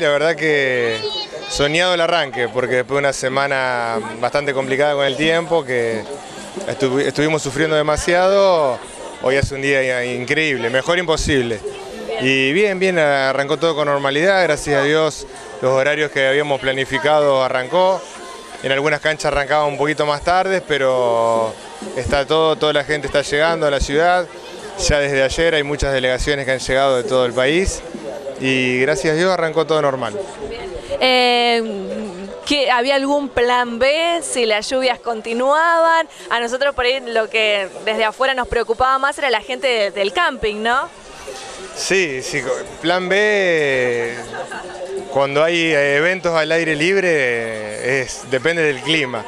La verdad que soñado el arranque, porque después de una semana bastante complicada con el tiempo, que estuvimos sufriendo demasiado, hoy hace un día increíble, mejor imposible. Y bien, bien, arrancó todo con normalidad, gracias a Dios los horarios que habíamos planificado arrancó. En algunas canchas arrancaba un poquito más tarde, pero está todo, toda la gente está llegando a la ciudad. Ya desde ayer hay muchas delegaciones que han llegado de todo el país y gracias a Dios arrancó todo normal. Eh, ¿Había algún plan B si las lluvias continuaban? A nosotros por ahí lo que desde afuera nos preocupaba más era la gente del camping, ¿no? Sí, sí, plan B cuando hay eventos al aire libre es, depende del clima.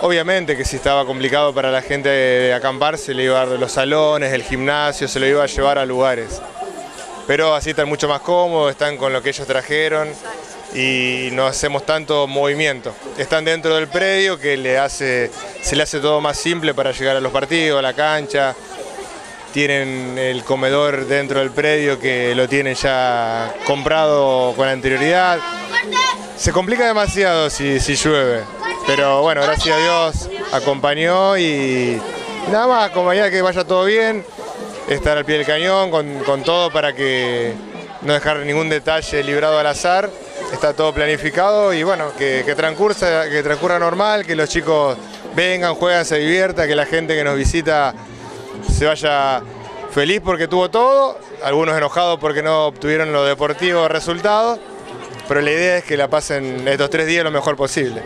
Obviamente que si estaba complicado para la gente de acampar, se le iba a dar los salones, el gimnasio, se lo iba a llevar a lugares. Pero así están mucho más cómodos, están con lo que ellos trajeron y no hacemos tanto movimiento. Están dentro del predio que le hace, se le hace todo más simple para llegar a los partidos, a la cancha. Tienen el comedor dentro del predio que lo tienen ya comprado con anterioridad. Se complica demasiado si, llueve, pero bueno, gracias a Dios acompañó y nada más, acompañar que vaya todo bien, estar al pie del cañón con, con todo para que no dejar ningún detalle librado al azar está todo planificado y bueno, que, que, transcurra, que transcurra normal, que los chicos vengan, juegan, se diviertan, que la gente que nos visita se vaya feliz porque tuvo todo, algunos enojados porque no obtuvieron los deportivos resultados, pero la idea es que la pasen estos tres días lo mejor posible.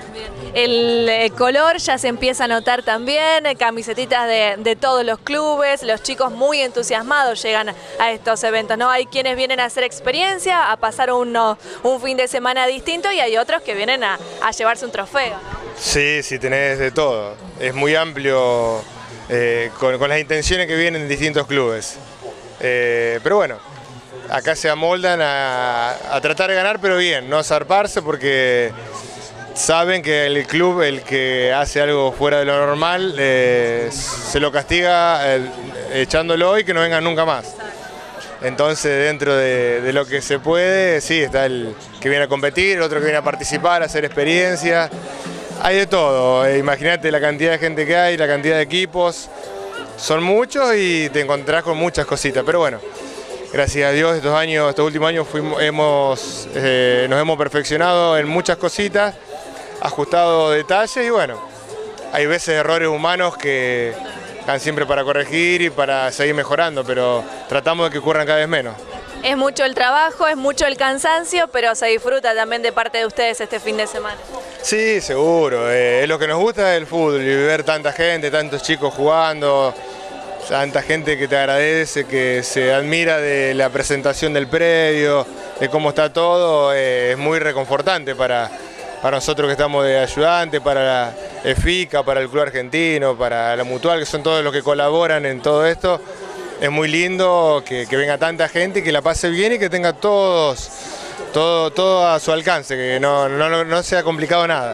El eh, color ya se empieza a notar también, eh, camisetitas de, todos los clubes, los chicos muy entusiasmados llegan a estos eventos, ¿no? Hay quienes vienen a hacer experiencia, a pasar un, fin de semana distinto y hay otros que vienen a, llevarse un trofeo, Sí, sí, tenés de todo. Es muy amplio eh, con, las intenciones que vienen en distintos clubes. pero bueno, acá se amoldan a, a, tratar de ganar, pero bien, no zarparse porque saben que el club, el que hace algo fuera de lo normal, eh, se lo castiga echándolo y que no venga nunca más. Entonces dentro de, lo que se puede, sí, está el que viene a competir, otro que viene a participar, a hacer experiencia. Hay de todo, eh, imagínate la cantidad de gente que hay, la cantidad de equipos. Son muchos y te encontrás con muchas cositas, pero bueno, gracias a Dios estos años, estos últimos años hemos, eh, nos hemos perfeccionado en muchas cositas ajustado detalles y bueno, hay veces errores humanos que están siempre para corregir y para seguir mejorando, pero tratamos de que ocurran cada vez menos. Es mucho el trabajo, es mucho el cansancio, pero se disfruta también de parte de ustedes este fin de semana. Sí, seguro. Eh, es lo que nos gusta del fútbol y ver tanta gente, tantos chicos jugando, tanta gente que te agradece, que se admira de la presentación del predio, de cómo está todo, eh, es muy reconfortante para, para nosotros que estamos de ayudante, para la EFICA, para el Club Argentino, para la Mutual, que son todos los que colaboran en todo esto. Es muy lindo que, venga tanta gente, que la pase bien y que tenga todos, todo, a su alcance, que no sea complicado nada.